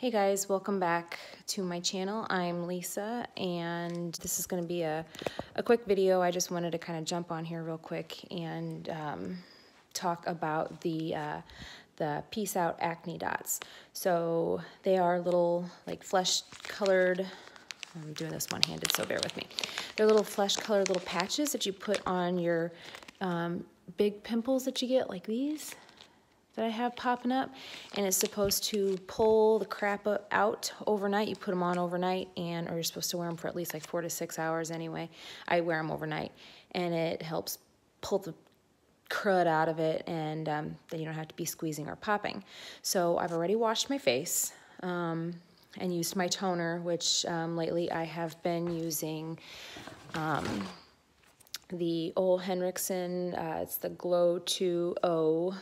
Hey guys, welcome back to my channel. I'm Lisa and this is going to be a, a quick video. I just wanted to kind of jump on here real quick and um, talk about the uh, the Peace Out Acne Dots. So they are little like flesh colored, I'm doing this one-handed so bear with me. They're little flesh colored little patches that you put on your um, big pimples that you get like these that I have popping up and it's supposed to pull the crap out overnight. You put them on overnight and or you're supposed to wear them for at least like four to six hours anyway. I wear them overnight and it helps pull the crud out of it and um, then you don't have to be squeezing or popping. So I've already washed my face um, and used my toner, which um, lately I have been using um, the Ole Henriksen, uh, it's the Glow 2O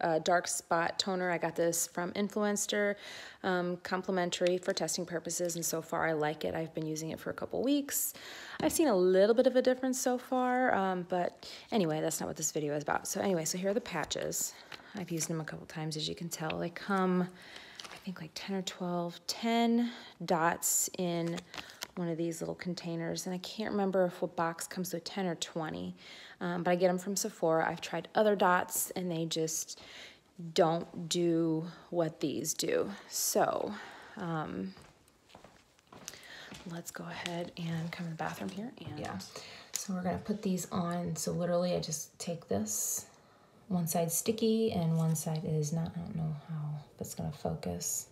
uh, dark spot toner. I got this from Influenster, um, complimentary for testing purposes, and so far I like it. I've been using it for a couple weeks. I've seen a little bit of a difference so far, um, but anyway, that's not what this video is about. So anyway, so here are the patches. I've used them a couple times, as you can tell. They come, I think like 10 or 12, 10 dots in one of these little containers, and I can't remember if a box comes with 10 or 20, um, but I get them from Sephora. I've tried other dots, and they just don't do what these do. So, um, let's go ahead and come in the bathroom here. And yeah, so we're gonna put these on. So literally I just take this, one side sticky and one side is not, I don't know how that's gonna focus.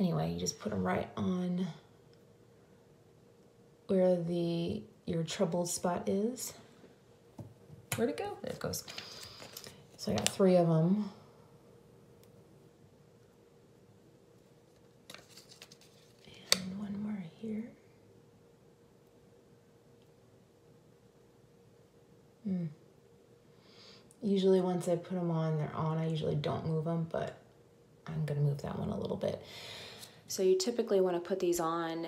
Anyway, you just put them right on where the your troubled spot is. Where'd it go? There it goes. So I got three of them. And one more here. Mm. Usually once I put them on, they're on. I usually don't move them, but I'm gonna move that one a little bit. So you typically want to put these on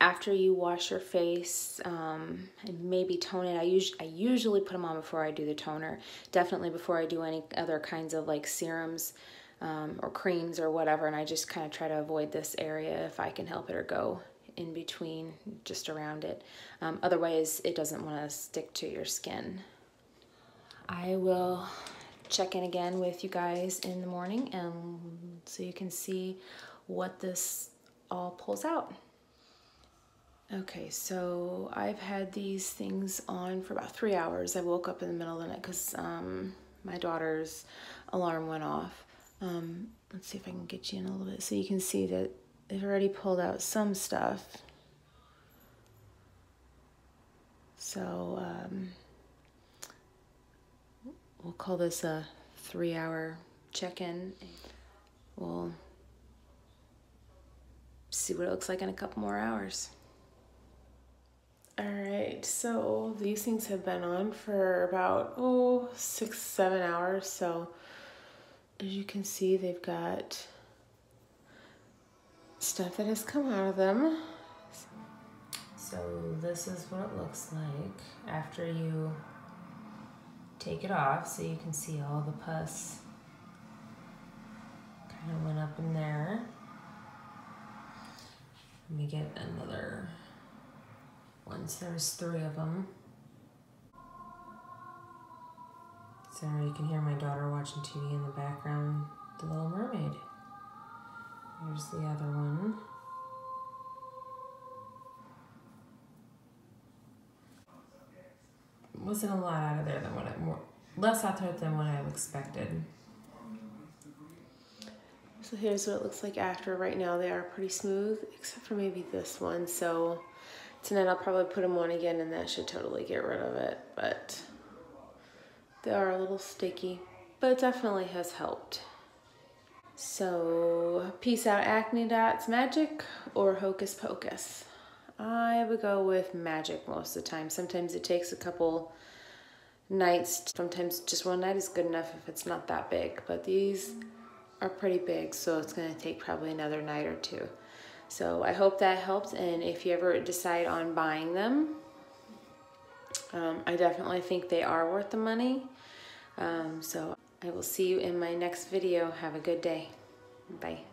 after you wash your face um, and maybe tone it. I, us I usually put them on before I do the toner. Definitely before I do any other kinds of like serums um, or creams or whatever. And I just kind of try to avoid this area if I can help it or go in between, just around it. Um, otherwise, it doesn't want to stick to your skin. I will check in again with you guys in the morning and so you can see what this all pulls out. Okay, so I've had these things on for about three hours. I woke up in the middle of the night because um, my daughter's alarm went off. Um, let's see if I can get you in a little bit so you can see that they've already pulled out some stuff. So um, we'll call this a three hour check-in. We'll see what it looks like in a couple more hours. All right, so these things have been on for about, oh, six, seven hours. So as you can see, they've got stuff that has come out of them. So this is what it looks like after you take it off. So you can see all the pus kind of went up in there. Let me get another one. So there's three of them. So you can hear my daughter watching TV in the background, The Little Mermaid. Here's the other one. Wasn't a lot out of there than what I more less out there than what I expected. So here's what it looks like after. Right now they are pretty smooth, except for maybe this one. So tonight I'll probably put them on again and that should totally get rid of it. But they are a little sticky, but it definitely has helped. So Peace Out Acne Dots Magic or Hocus Pocus? I would go with Magic most of the time. Sometimes it takes a couple nights. Sometimes just one night is good enough if it's not that big. But these are pretty big, so it's gonna take probably another night or two. So I hope that helps, and if you ever decide on buying them, um, I definitely think they are worth the money. Um, so I will see you in my next video. Have a good day. Bye.